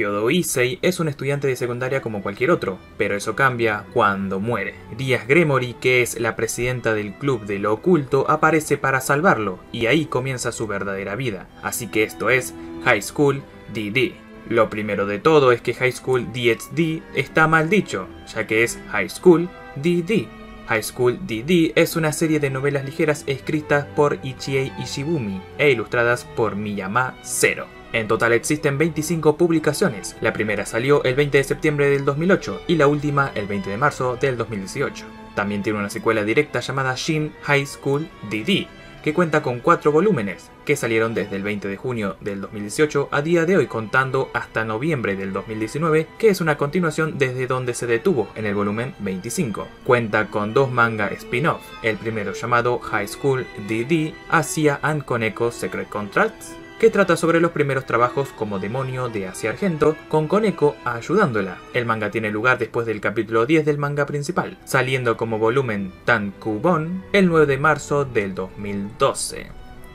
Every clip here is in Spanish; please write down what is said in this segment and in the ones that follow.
Hyodo Issei es un estudiante de secundaria como cualquier otro, pero eso cambia cuando muere. Díaz Gremory, que es la presidenta del club de lo oculto, aparece para salvarlo, y ahí comienza su verdadera vida. Así que esto es High School DD. Lo primero de todo es que High School DxD está mal dicho, ya que es High School DD. High School DD es una serie de novelas ligeras escritas por Ichie Ishibumi e ilustradas por Miyama Zero. En total existen 25 publicaciones. La primera salió el 20 de septiembre del 2008 y la última el 20 de marzo del 2018. También tiene una secuela directa llamada Shin High School DD, que cuenta con 4 volúmenes, que salieron desde el 20 de junio del 2018 a día de hoy contando hasta noviembre del 2019, que es una continuación desde donde se detuvo en el volumen 25. Cuenta con dos manga spin-off, el primero llamado High School DD, Asia and Koneko Secret Contracts, que trata sobre los primeros trabajos como demonio de Asia Argento, con Koneko ayudándola. El manga tiene lugar después del capítulo 10 del manga principal, saliendo como volumen Tankubon el 9 de marzo del 2012.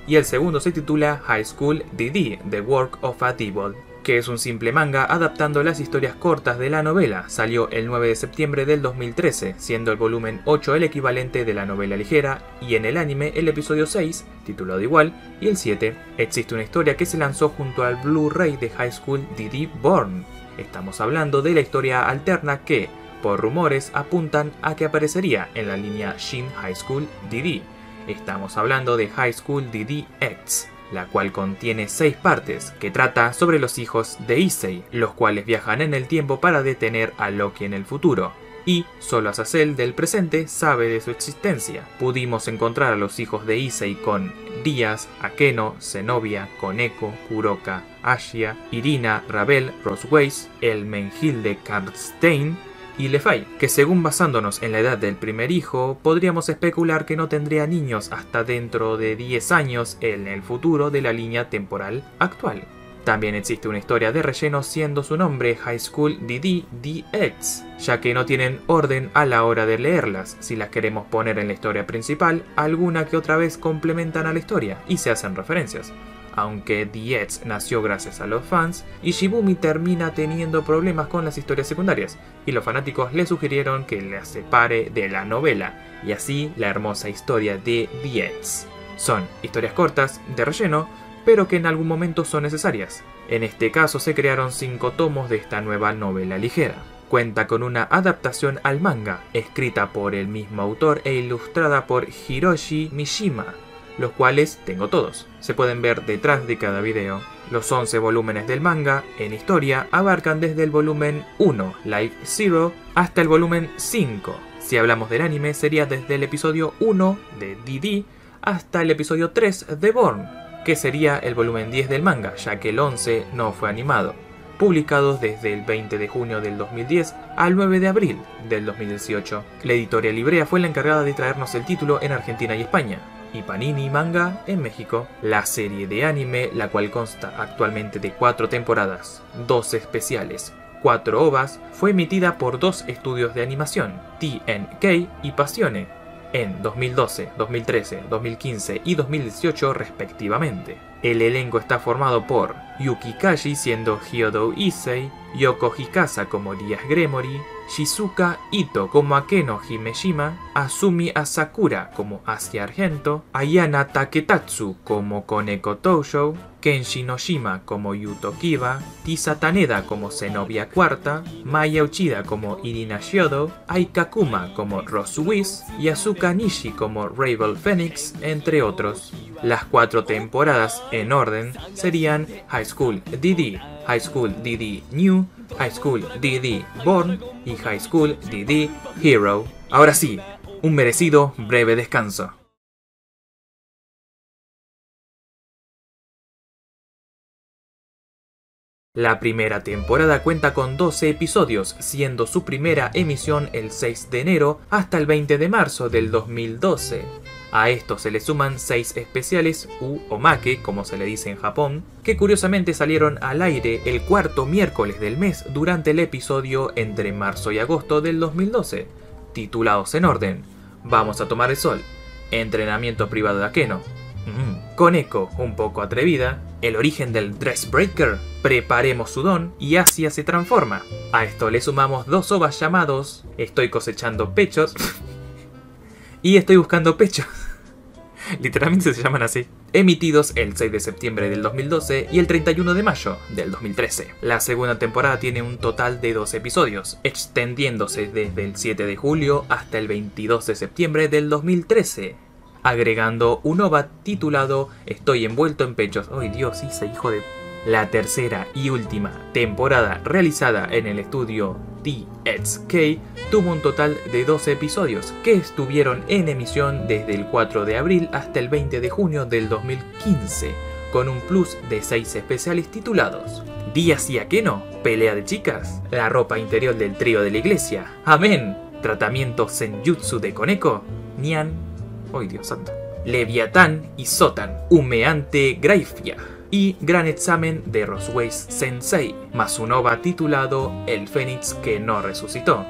Y el segundo se titula High School DD, The Work of a Devil que es un simple manga adaptando las historias cortas de la novela. Salió el 9 de septiembre del 2013, siendo el volumen 8 el equivalente de la novela ligera, y en el anime el episodio 6, titulado igual, y el 7, existe una historia que se lanzó junto al Blu-ray de High School DD Born. Estamos hablando de la historia alterna que, por rumores, apuntan a que aparecería en la línea Shin High School DD. Estamos hablando de High School DD X la cual contiene seis partes, que trata sobre los hijos de Issei, los cuales viajan en el tiempo para detener a Loki en el futuro. Y solo Azazel del presente sabe de su existencia. Pudimos encontrar a los hijos de Issei con Díaz, Akeno, Zenobia, Koneko, Kuroka, Ashia, Irina, Ravel, Rosweiss, el Menhilde Karlstein, y Lefay, que según basándonos en la edad del primer hijo, podríamos especular que no tendría niños hasta dentro de 10 años en el futuro de la línea temporal actual. También existe una historia de relleno siendo su nombre High School DD DX, ya que no tienen orden a la hora de leerlas. Si las queremos poner en la historia principal, alguna que otra vez complementan a la historia y se hacen referencias aunque The nació gracias a los fans, Ishibumi termina teniendo problemas con las historias secundarias, y los fanáticos le sugirieron que la separe de la novela, y así la hermosa historia de The Son historias cortas, de relleno, pero que en algún momento son necesarias. En este caso se crearon 5 tomos de esta nueva novela ligera. Cuenta con una adaptación al manga, escrita por el mismo autor e ilustrada por Hiroshi Mishima, los cuales tengo todos. Se pueden ver detrás de cada video. Los 11 volúmenes del manga, en historia, abarcan desde el volumen 1, Life Zero, hasta el volumen 5. Si hablamos del anime, sería desde el episodio 1 de DD hasta el episodio 3 de Born, que sería el volumen 10 del manga, ya que el 11 no fue animado publicados desde el 20 de junio del 2010 al 9 de abril del 2018. La editorial Librea fue la encargada de traernos el título en Argentina y España, y Panini Manga en México. La serie de anime, la cual consta actualmente de 4 temporadas, 2 especiales, 4 ovas, fue emitida por dos estudios de animación, TNK y Passione, en 2012, 2013, 2015 y 2018 respectivamente. El elenco está formado por Yuki Kaji siendo Hyodo Issei, Yoko Hikasa como Díaz Gremory, Shizuka Ito como Akeno Himeshima, Asumi Asakura como Asia Argento, Ayana Taketatsu como Koneko Toushou, Kenshi Noshima como Yuto Kiba, Tisa Taneda como Zenobia Cuarta, Maya Uchida como Irina Shiodo, Aika Kuma como Rose Whis y Asuka Nishi como Ravel Phoenix, entre otros. Las cuatro temporadas en orden serían High School DD, High School DD New, High School DD Born y High School DD Hero. Ahora sí, un merecido breve descanso. La primera temporada cuenta con 12 episodios, siendo su primera emisión el 6 de enero hasta el 20 de marzo del 2012. A esto se le suman 6 especiales, u omake, como se le dice en Japón, que curiosamente salieron al aire el cuarto miércoles del mes durante el episodio entre marzo y agosto del 2012, titulados en orden Vamos a tomar el sol, Entrenamiento privado de Akeno, Mm. Con Echo un poco atrevida, el origen del Dressbreaker, preparemos su don y Asia se transforma. A esto le sumamos dos ovas llamados Estoy cosechando pechos y Estoy buscando pechos. Literalmente se llaman así. Emitidos el 6 de septiembre del 2012 y el 31 de mayo del 2013. La segunda temporada tiene un total de 12 episodios, extendiéndose desde el 7 de julio hasta el 22 de septiembre del 2013 agregando un OVA titulado Estoy envuelto en pechos. ¡Ay Dios, hice hijo de... La tercera y última temporada realizada en el estudio TXK tuvo un total de 12 episodios que estuvieron en emisión desde el 4 de abril hasta el 20 de junio del 2015, con un plus de 6 especiales titulados Días y Akeno, Pelea de Chicas, La ropa interior del trío de la iglesia, Amén, Tratamiento Senjutsu de Koneko, Nian, ¡ay Dios santo! Leviatán y Sotan, Humeante Graifia y Gran Examen de Rosways Sensei, más un OVA titulado El Fénix que no resucitó.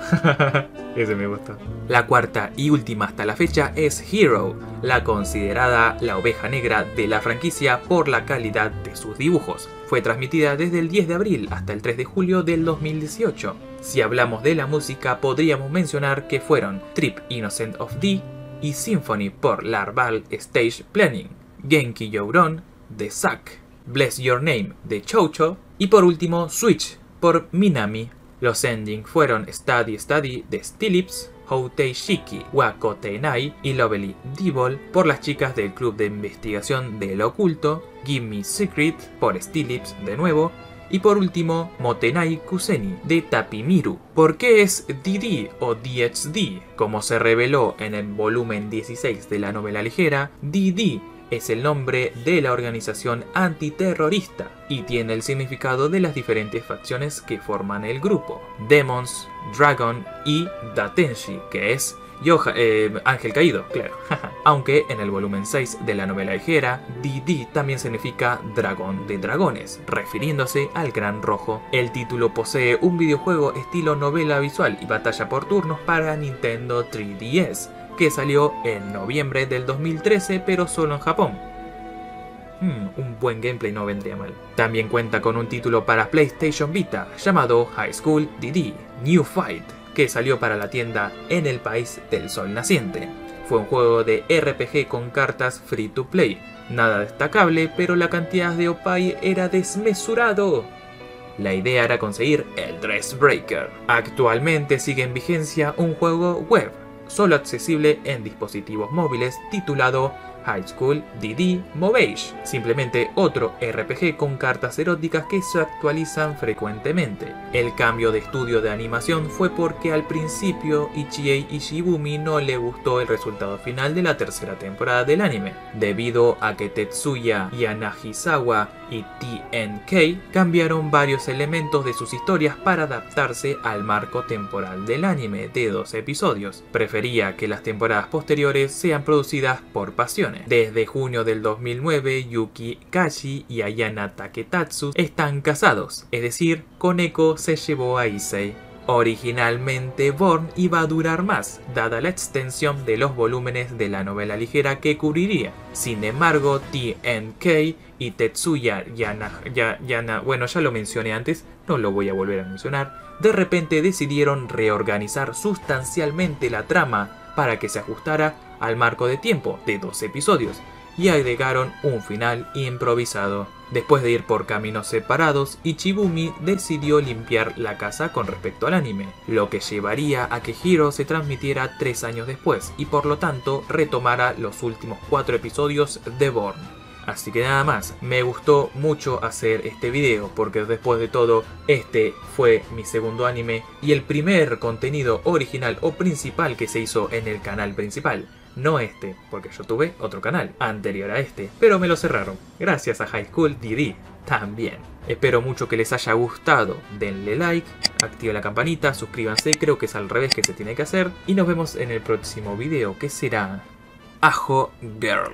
Ese me gusta. La cuarta y última hasta la fecha es Hero, la considerada la oveja negra de la franquicia por la calidad de sus dibujos. Fue transmitida desde el 10 de abril hasta el 3 de julio del 2018. Si hablamos de la música, podríamos mencionar que fueron Trip Innocent of D y Symphony por Larval Stage Planning, Genki Youron, de Zack, Bless Your Name de Chocho y por último Switch por Minami. Los endings fueron Study Study de Stilips, Houtei Shiki, Wako Tenai y Lovely Devil por las chicas del Club de Investigación del Oculto, Give Me Secret por Stilips de nuevo y por último, Motenai Kuseni de Tapimiru. ¿Por qué es DD o DHD? Como se reveló en el volumen 16 de la novela ligera, DD es el nombre de la organización antiterrorista y tiene el significado de las diferentes facciones que forman el grupo. Demons, Dragon y Datenshi, que es eh, Ángel Caído, claro. Aunque en el volumen 6 de la novela ligera, DD también significa dragón de dragones, refiriéndose al Gran Rojo. El título posee un videojuego estilo novela visual y batalla por turnos para Nintendo 3DS, que salió en noviembre del 2013 pero solo en Japón. Hmm, un buen gameplay no vendría mal. También cuenta con un título para PlayStation Vita llamado High School DD New Fight, que salió para la tienda en el país del sol naciente. Fue un juego de RPG con cartas free to play, nada destacable, pero la cantidad de opay era desmesurado. La idea era conseguir el Dressbreaker. Actualmente sigue en vigencia un juego web solo accesible en dispositivos móviles titulado High School DD Movage, simplemente otro RPG con cartas eróticas que se actualizan frecuentemente. El cambio de estudio de animación fue porque al principio Ichiei Ishibumi no le gustó el resultado final de la tercera temporada del anime, debido a que Tetsuya Yanagisawa y TNK cambiaron varios elementos de sus historias para adaptarse al marco temporal del anime de dos episodios. Prefería que las temporadas posteriores sean producidas por pasiones. Desde junio del 2009, Yuki Kashi y Ayana Taketatsu están casados, es decir, Koneko se llevó a Issei. Originalmente Born iba a durar más, dada la extensión de los volúmenes de la novela ligera que cubriría. Sin embargo, TNK y Tetsuya Yana, bueno ya lo mencioné antes, no lo voy a volver a mencionar, de repente decidieron reorganizar sustancialmente la trama para que se ajustara al marco de tiempo de dos episodios y agregaron un final improvisado. Después de ir por caminos separados, Ichibumi decidió limpiar la casa con respecto al anime, lo que llevaría a que Hiro se transmitiera tres años después y por lo tanto retomara los últimos cuatro episodios de Born. Así que nada más, me gustó mucho hacer este video porque después de todo este fue mi segundo anime y el primer contenido original o principal que se hizo en el canal principal. No este, porque yo tuve otro canal anterior a este, pero me lo cerraron, gracias a High School DD también. Espero mucho que les haya gustado, denle like, activen la campanita, suscríbanse, creo que es al revés que se tiene que hacer, y nos vemos en el próximo video que será Ajo Girl.